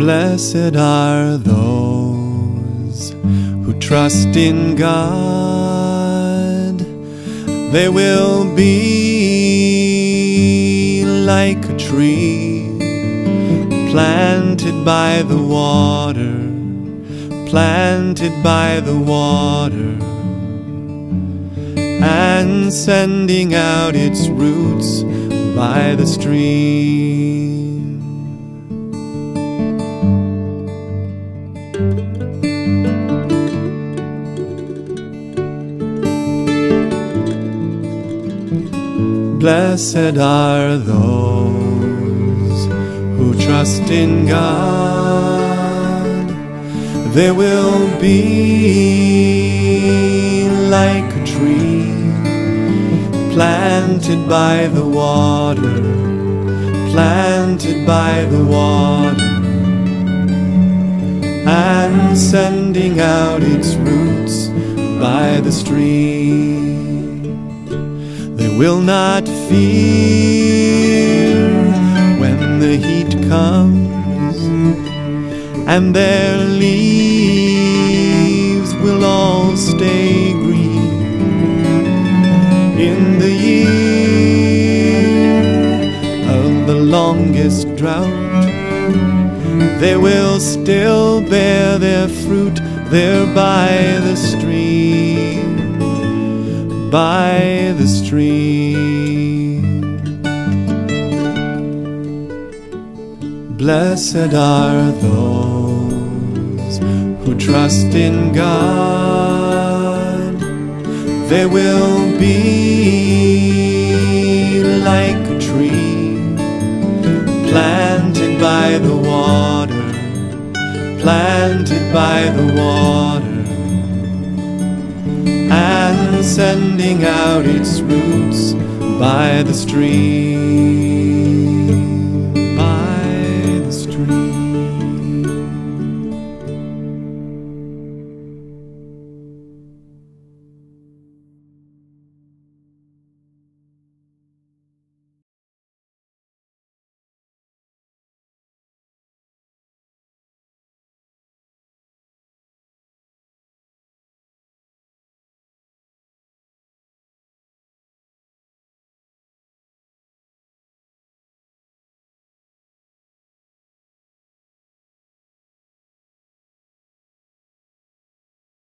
Blessed are those who trust in God. They will be like a tree planted by the water, planted by the water, and sending out its roots by the stream. Blessed are those who trust in God. They will be like a tree planted by the water, planted by the water, and sending out its roots by the stream. They will not fear when the heat comes, and their leaves will all stay green in the year of the longest drought. They will still bear their fruit there by the stream by the stream. Blessed are those who trust in God. They will be like a tree by the water, planted by the water and sending out its roots by the stream.